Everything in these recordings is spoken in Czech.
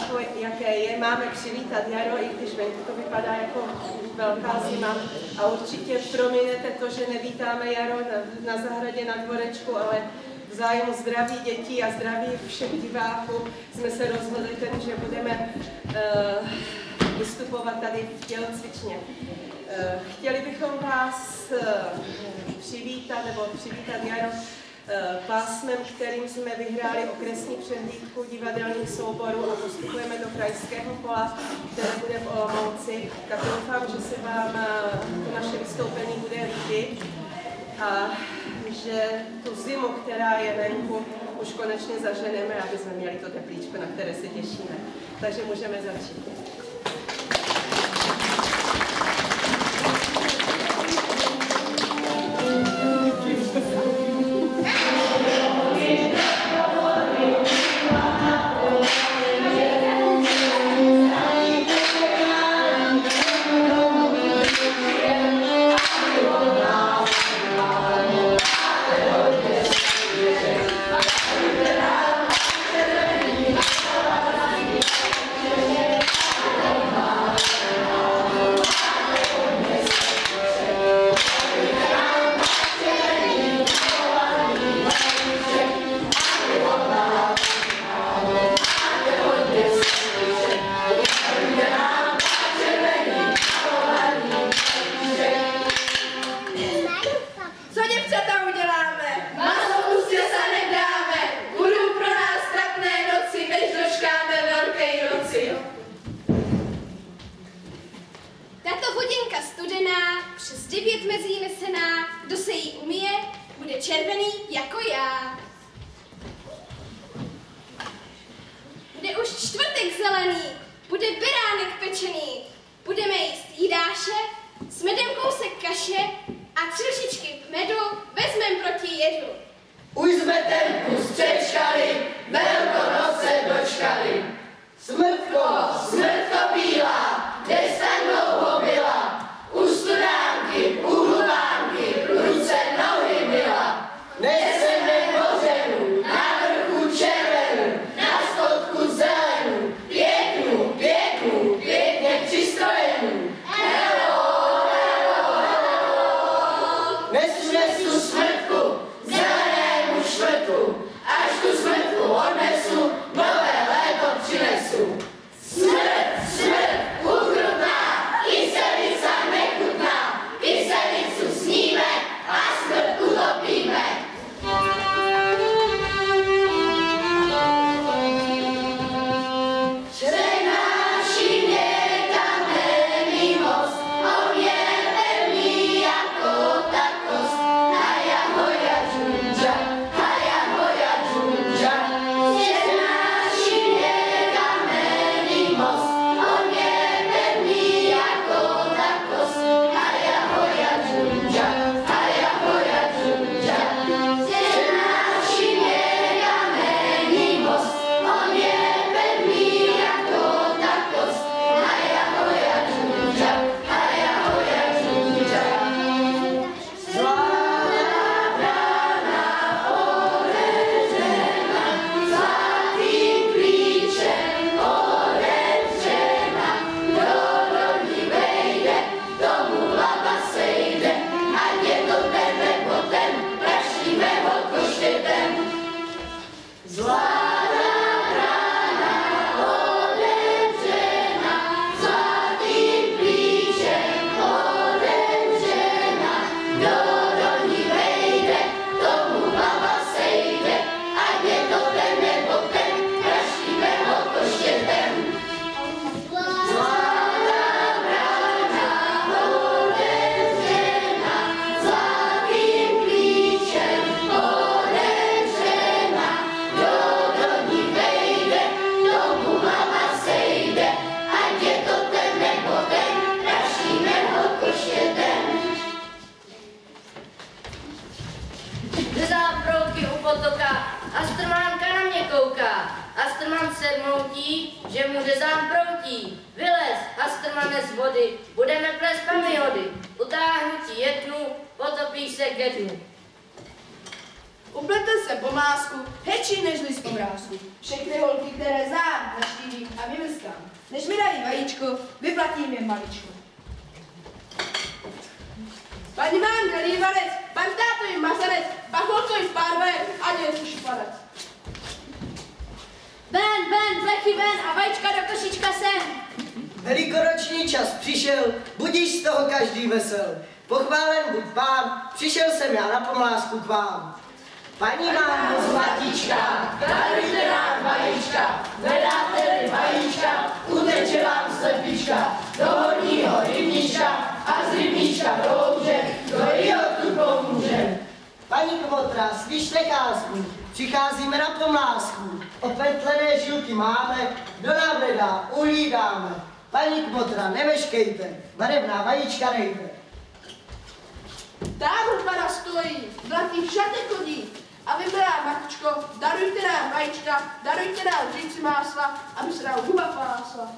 jako, jaké je. Máme přivítat jaro, i když venku to vypadá jako velká zima. A určitě prominete to, že nevítáme jaro na, na zahradě na dvorečku, ale v zájmu zdraví dětí a zdraví všech diváků jsme se rozhodli tedy, že budeme uh, vystupovat tady v tělocvičně. Uh, chtěli bychom vás uh, přivítat, nebo přivítat jaro pásmem, kterým jsme vyhráli okresní přehlídku divadelních souborů a postupujeme do krajského kola, které bude v Olomouci. Tak doufám, že se vám eh, to naše vystoupení bude líbit a že tu zimu, která je venku, už konečně zaženeme, aby jsme měli to teplíčko, na které se těšíme. Takže můžeme začít. bude červený jako já. Bude už čtvrtek zelený, bude beránek pečený, budeme jíst jídáše, s medem kousek kaše a trošičky medu vezmem proti jedu. Už jsme ten kus přečkali, Velkonoce dočkali. Smrtko, smrtko bílá, Zla které znám, naštívím a vymyskám. Než mi dají vajíčko, vyplatím je maličko. Paní mám který varec, pan táto jim mazanec, pan holko jim párve, a je suši padec. Ven, ven, plechy ven a vajíčka do košíčka sem. Velikonoční čas přišel, budíš z toho každý vesel. Pochválen buď pán, přišel jsem já na pomlásku k vám. Paní mám moc zlatíčka, darujte nám vajíčka, vedáte-li vajíčka, uteče vám slepička, do horního rybníčka a z rybníčka do louže, do jeho tu pomůže. Paní Kmotra, slyšte kázku, přicházíme na pomlásku, opetlené žilky máme, kdo nám nedá, uhlídáme. Paní Kmotra, nemeškejte, barevná vajíčka nejde. Tábor pana stojí, zlatý šaty chodí. A vy, matičko, darujte nám vajíčka, darujte nám říci másla, aby se nám huba pásla.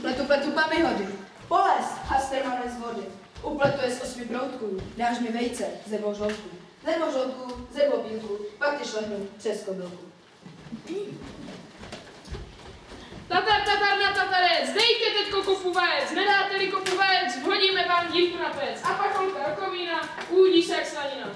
Pletu, pletu, pami hody. Poles, hastermane z vody. Upletu je z osmi proutků, dáš mi vejce, ze dvou žloutků. Ze dvou žloutků, ze dvou bílků, pak ty šlehnu přes kobylku. Tatar, tatar na tatarec, dejte tetko kopu vajec, nedáte-li kopu vajec, vhodíme vám dívku na pec. A pak holka rokovina, údí se jak slanina.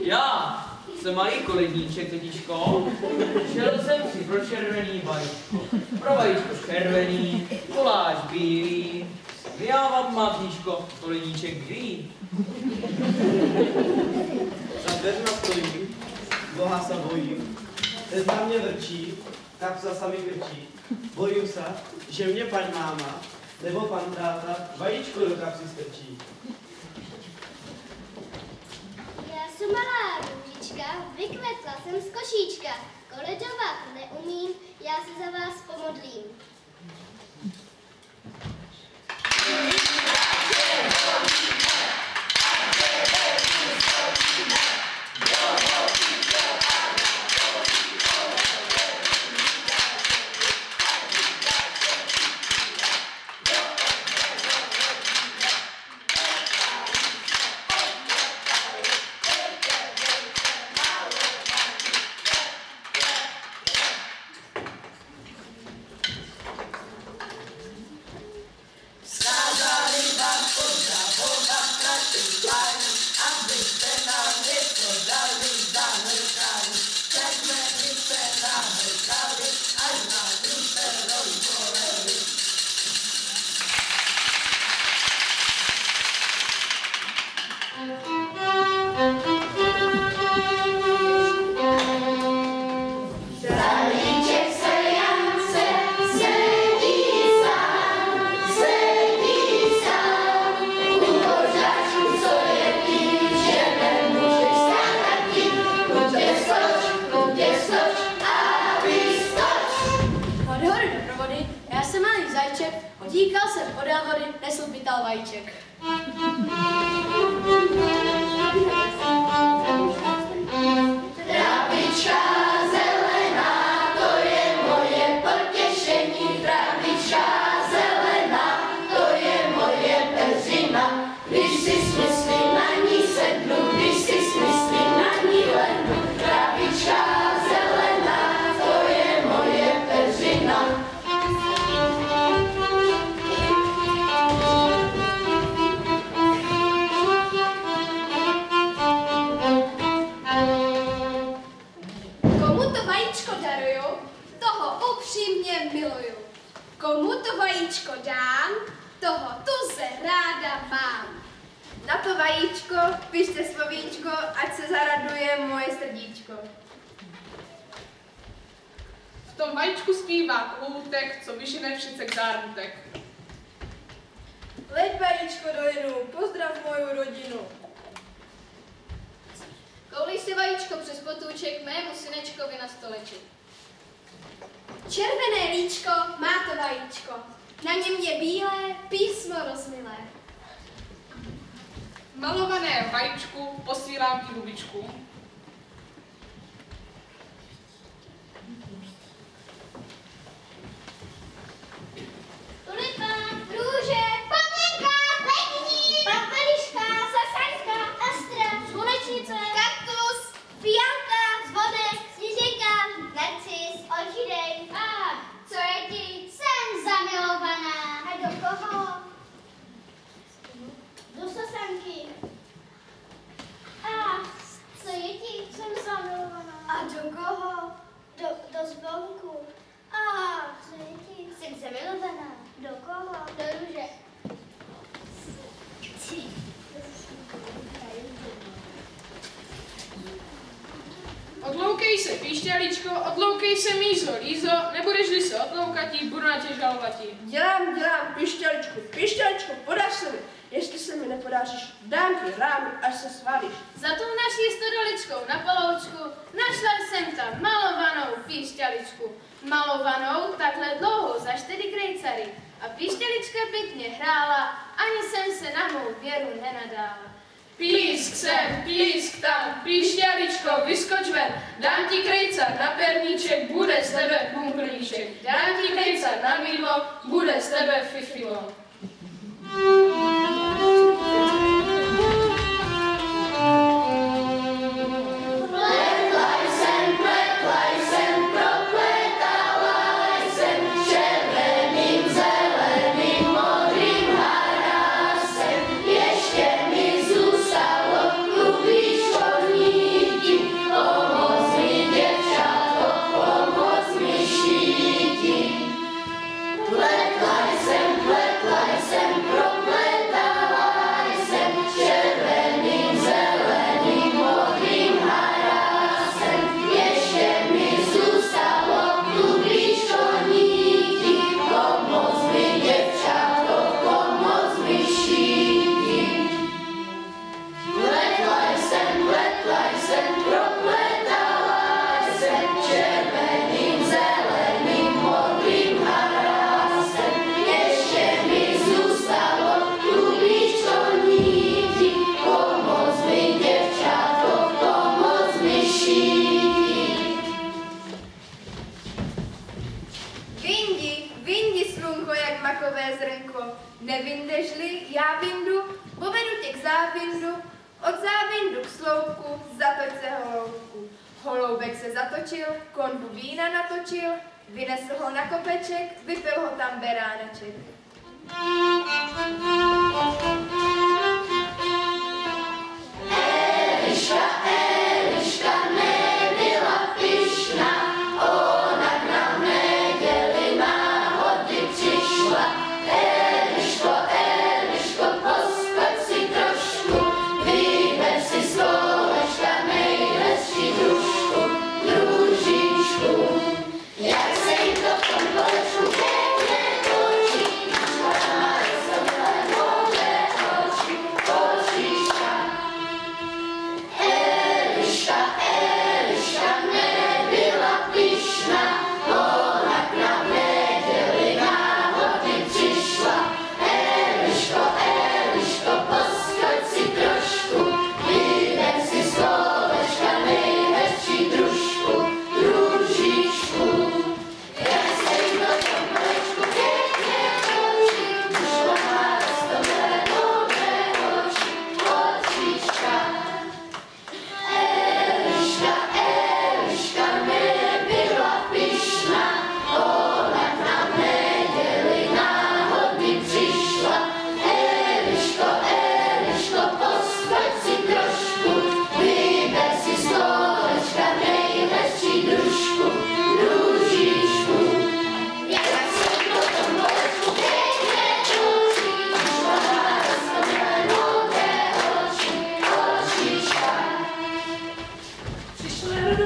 Já jsem malý koledníček, tetičko. Šel jsem si pro červený vajíčko. Pro vajíčko červený, koláč bílý. Já vám, matíčko, koledníček bílý. Za dveřma stojím, Boha se bojím, teď na mě vrčí, kapsa sami krčí. Bojím se, že mě paň máma, nebo pan táta, vajíčko do kapsy strčí. Já jsem malá růžička, vykvetla jsem z košíčka. Koledovat neumím, já se za vás pomodlím. Komu to vajíčko dám, toho tuze ráda mám. Na to vajíčko pište slovíčko, ať se zaraduje moje srdíčko. V tom vajíčku zpívá kohoutek, co vyžene všecek zármutek. Leď vajíčko do jenu, pozdrav moju rodinu. Koulí si vajíčko přes potůček mému synečkovi na stoleček. Červené líčko má to vajíčko. Na něm je bílé písmo rozmilé. Malované vajíčku posílám ti hubičku. Se mízo, lízo, nebudeš-li se otloukatí, budu na tě žalovatí. Dělám, dělám, pišťaličku, pišťaličku, podař se mi. Jestli se mi nepodaříš, dám ti ránu, až se svalíš. Za tou naší stodoličkou na poloučku našla jsem tam malovanou píšťaličku. Malovanou takhle dlouho za čtyři krejcary. A píšťalička pěkně hrála, ani jsem se na mou věru nenadála. Písk sem, písk tam, píšťaličko, vyskoč ven, dám ti krejcar na perníček, bude z tebe pumplíček. Dám ti krejcar na mýdlo, bude z tebe fifilo. Vína natočil, vynesl ho na kopeček, vypil ho tam beráneček.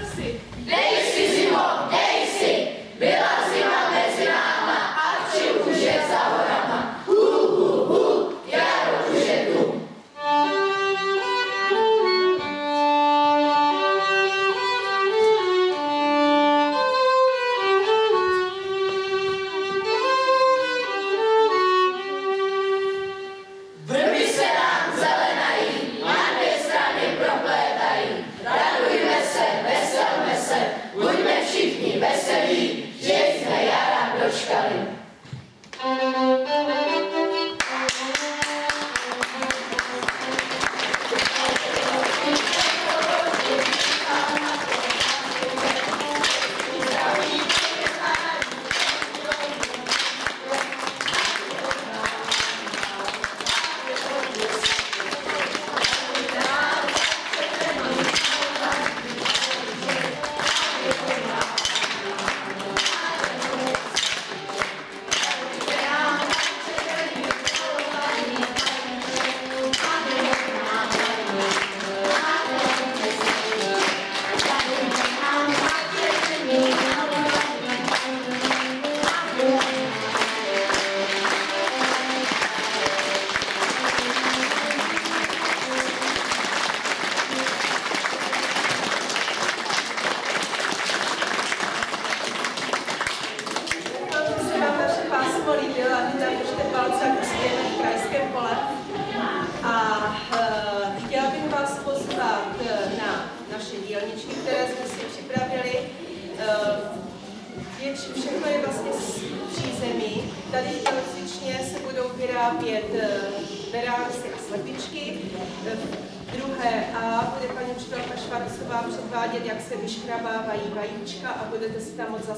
Lucy. Všechno je vlastně z přízemí. Tady tělocvičně se budou vyrábět eh, beránci a slepičky. Eh, druhé A bude paní učitelka Švarcová předvádět, jak se vyškrabávají vajíčka a budete si tam moc zase